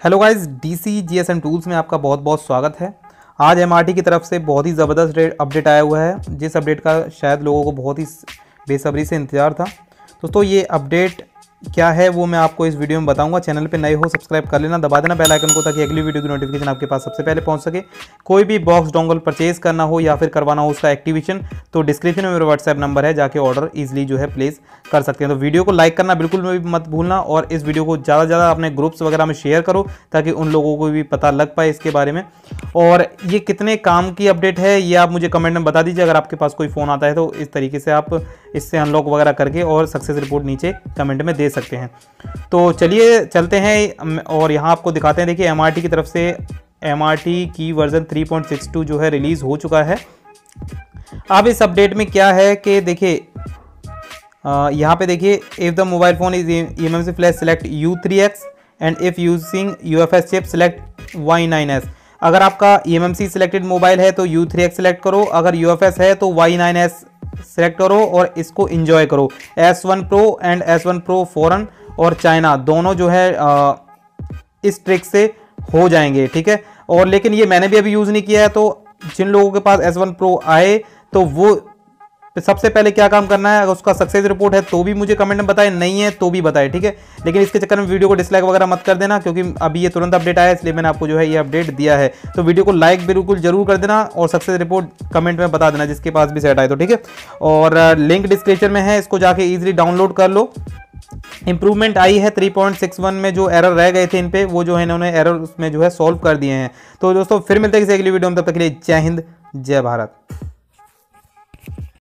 Hello guys DC GSM tools में आपका बहुत बहुत स्वागत है। आज एमआरटी की तरफ़ से बहुत ही ज़बरदस्त अपडेट आया हुआ है। जिस अपडेट का शायद लोगों को बहुत ही बेसब्री से इंतज़ार था। दोस्तों, ये अपडेट क्या है वो मैं आपको इस वीडियो में बताऊँगा। चैनल पे नए हो, सब्सक्राइब कर लेना, दबा देना बेल आइकन को ताकि अगली वीडियो की नोटिफिकेशन आपके पास सबसे पहले पहुँच सके। कोई भी बॉक्स डोंगल परचेज करना हो या फिर करवाना हो उसका एक्टिवेशन तो डिस्क्रिप्शन में मेरा व्हाट्सएप नंबर है, जाके ऑर्डर ईजिली जो है प्लेस कर सकते हैं। तो वीडियो को लाइक करना बिल्कुल भी मत भूलना और इस वीडियो को ज़्यादा से ज़्यादा अपने ग्रुप्स वगैरह में शेयर करो ताकि उन लोगों को भी पता लग पाए इसके बारे में। और ये कितने काम की अपडेट है, ये आप मुझे कमेंट में बता दीजिए। अगर आपके पास कोई फ़ोन आता है तो इस तरीके से आप इससे अनलॉक वगैरह करके और सक्सेस रिपोर्ट नीचे कमेंट में दे सकते हैं। तो चलिए, चलते हैं। और यहाँ आपको दिखाते हैं, देखिए एमआरटी की तरफ़ से एमआरटी की वर्जन 3.62 जो है रिलीज़ हो चुका है। अब इस अपडेट में क्या है कि देखिए यहाँ पे देखिए if the mobile phone is M M C flash select U three X and if using U F S chip select Y nine S अगर आपका ई एम सिलेक्टेड मोबाइल है तो यू थ्री एक्स सेलेक्ट करो। अगर you F S है तो Y nine S select करो और इसको इंजॉय करो। S one pro and S one pro foreign और चाइना दोनों जो है आ, इस ट्रिक से हो जाएँगे ठीक है? और लेकिन ये मैंने भी अभी यूज़ नहीं किया है तो जिन लोगों के पास एस वन प्रो आए तो वो सबसे पहले क्या काम करना है? अगर उसका सक्सेस रिपोर्ट है तो भी मुझे कमेंट में बताए, नहीं है तो भी बताए, ठीक है? लेकिन इसके चक्कर में वीडियो को डिसलाइक वगैरह मत कर देना, क्योंकि अभी ये तुरंत अपडेट आया इसलिए मैंने आपको जो है ये अपडेट दिया है। तो वीडियो को लाइक बिल्कुल ज़रूर कर देना और सक्सेस रिपोर्ट कमेंट में बता देना, जिसके पास भी सेट आए तो ठीक है? और लिंक डिस्क्रिप्शन में है, इसको जाके ईजिली डाउनलोड कर लो। इंप्रूवमेंट आई है 3.61 में, जो एरर रह गए थे इन पे, वो जो है इन्होंने एरर उसमें जो है सॉल्व कर दिए हैं। तो दोस्तों, फिर मिलते हैं किसी अगली वीडियो में, तब तक के लिए जय हिंद, जय भारत।